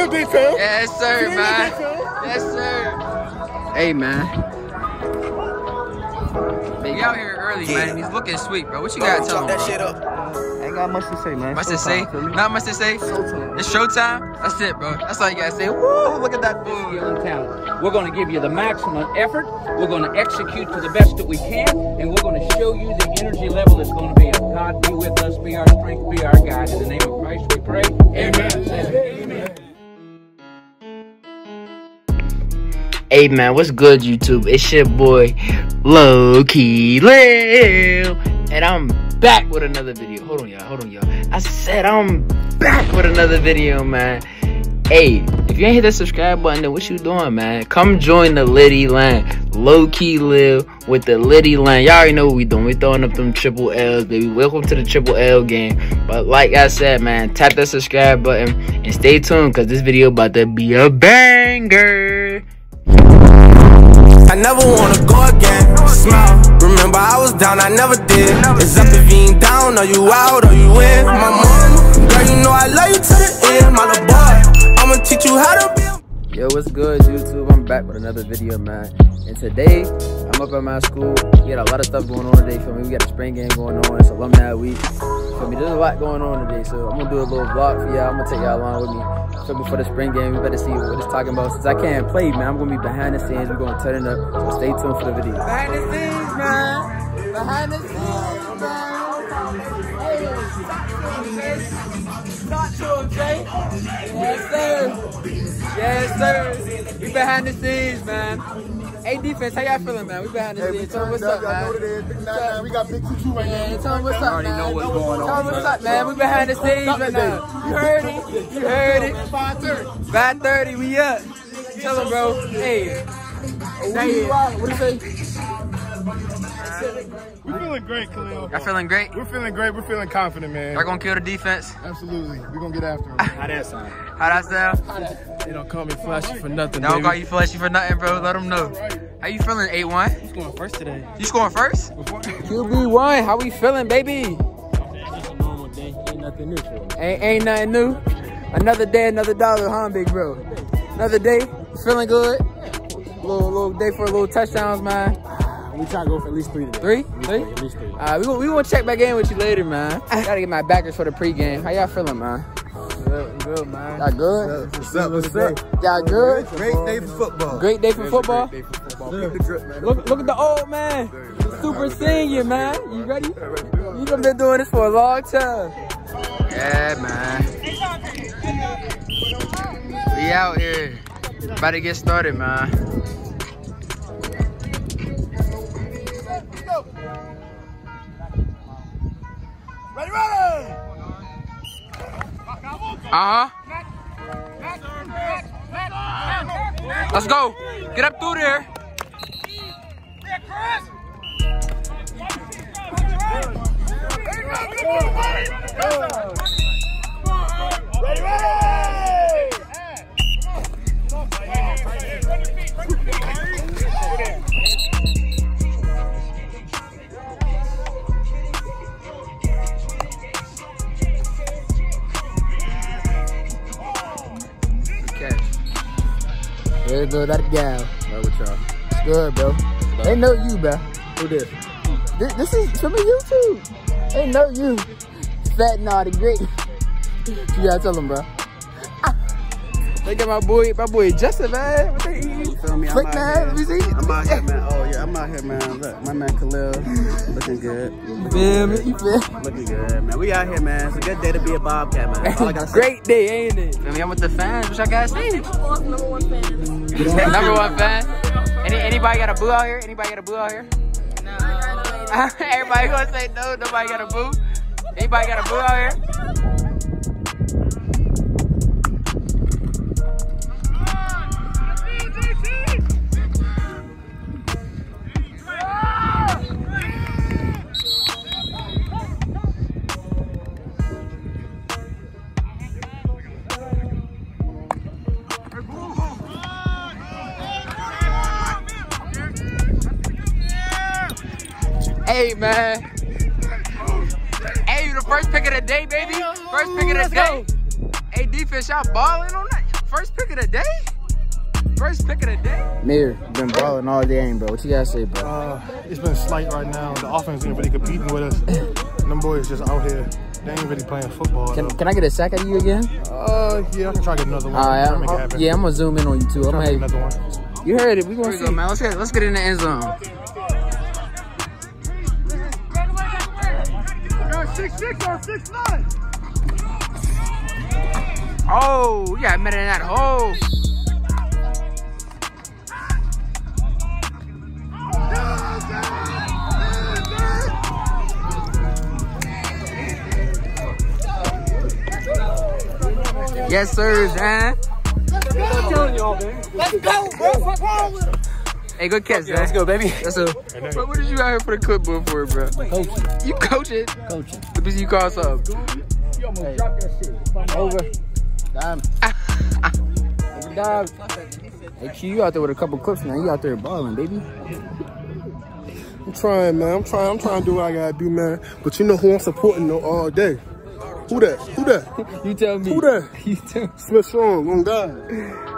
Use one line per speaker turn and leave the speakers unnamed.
your day, fam.
Yes, sir,
Today
man.
day.
Yes, sir. Hey, man. Big out here early, man. He's looking sweet, bro. What you got to oh, tell him,
that
bro?
shit up.
Ain't got much to say, man.
Much to say? Not much to say? It's showtime? That's it, bro. That's all you gotta say. Woo, look at that food.
skill and talent. We're going to give you the maximum effort. We're going to execute to the best that we can, and we're going to show you the energy level that's going to be up. God be with us, be our strength, be our guide. In the name of Christ, we pray. Amen.
Hey man, what's good YouTube? It's your boy Low Lil and I'm back with another video. Hold on y'all, hold on y'all. I said I'm back with another video, man. Hey, if you ain't hit that subscribe button, then what you doing, man? Come join the Liddy Land. Lowkey Lil with the Liddy Land. Y'all already know what we doing. We throwing up them triple L's, baby. Welcome to the triple L game. But like I said, man, tap that subscribe button and stay tuned because this video about to be a banger.
I never wanna go again. Smile. Remember I was down, I never did. It's up if you ain't down, or you out, or you in. My mama, girl, you know I love you to the end. My little boy, I'ma teach you how to.
Yo, what's good, YouTube? I'm back with another video, man. And today, I'm up at my school. We got a lot of stuff going on today for me. We got a spring game going on. It's alumni week. For me, there's a lot going on today. So I'm gonna do a little vlog for y'all. I'm gonna take y'all along with me. For me for the spring game, we better see what it's talking about. Since I can't play, man, I'm gonna be behind the scenes. We're gonna turn it up. So stay tuned for the video. Behind the scenes, man. Behind the scenes, man. Talk to him, Jay. Yes, sir. Yes, sir. We behind the scenes, man. Hey, defense, how y'all feeling, man? We behind the scenes. Tell me what's up, man.
We got big tutu right
Man,
now.
tell me what's up, man.
know what's going on,
Tell me what's up, man. We behind the scenes right now. You heard it. You heard it. 530. 530, we up. Tell him, bro. Hey. Hey,
What do you say? We're feeling great, Khalil.
y'all feeling great?
We're feeling great. We're feeling confident, man.
Y'all gonna kill the defense?
Absolutely. We're gonna get after him.
How that sound? How that sound?
They don't call me flashy for nothing,
Don't
baby.
call you flashy for nothing, bro. Let them know. How you feeling, 8-1?
Who's going first today?
You scoring first? QB1, how we feeling, baby?
Just a normal day. Ain't nothing new for.
Ain't, ain't nothing new. Another day, another dollar, huh, big bro? Another day, feeling good. Little, little day for a little touchdowns, man.
We try to go for at least three today.
Three? Three?
At least three.
Uh, we gon- we gonna check back in with you later, man. I Gotta get my backers for the pregame. How y'all feeling, man?
Good, good, man.
Y'all good?
What's up? What's up?
Y'all good?
Great day for football.
Great day for football.
Day for football. Keep drip.
Look, look at the old man, super senior, man. You ready? You done been doing this for a long time. Yeah, man. We out here, about to get started, man.
Ready, ready!
Uh huh. Let's go. Get up through there.
Ready,
There go that gal. Right with y'all. It's good, bro. They know you, bro.
Who this?
This, this is from YouTube. They know you. Fat naughty great. You gotta tell them, bro. Look at my boy, my boy Justin, man. What they eating?
Feel me? I'm
man, let me see.
I'm out here, man. Oh yeah, I'm out here, man. Look, my man Khalil, looking good,
You feel me? You feel
looking good, man. We out here, man. It's a good day to be a Bobcat, man. That's all I gotta say.
Great day, ain't it? I mean, I'm with the fans. What y'all guys say?
number one fans.
Number one fan. Any anybody got a boo out here? Anybody got a boo out here?
No.
Everybody gonna say no. Nobody got a boo. Anybody got a boo out here? Hey man. Hey, you the first pick of the day, baby. First pick of the day. Hey, defense, y'all balling on that.
First pick of the day? First pick of the day?
Mayor, been balling all game, bro. What you gotta say, bro?
Uh, it's been slight right now. The offense ain't really competing with us. Them boys just out here. They ain't really playing football.
Can, can I get a sack out of you again?
Uh, yeah, I can try to get another one.
All right,
Try to
I'm,
make it
I'm-
happen.
yeah, I'm gonna zoom in on you too. I'm
Try to make
like,
another one.
you heard it. We gonna
Here we
see.
go, man. Let's get, let's get in the end zone.
Six six or six nine.
Oh, yeah, I met in that hole. Yes, sir, Zan. Hey, good catch, Zan. Let's go, baby. Let's go. Bro, what did you out here for the clipboard for, bro?
Coaching,
You coach it.
coaching.
Let me see you call something.
Over. Dime. Over dime. Hey, Q, you out there with a couple clips now. You out there balling, baby.
I'm trying, man. I'm trying. I'm trying to do what I gotta do, man. But you know who I'm supporting though all day? Who that? Who that?
You tell me.
Who that?
You tell me.
Smith Strong. On God.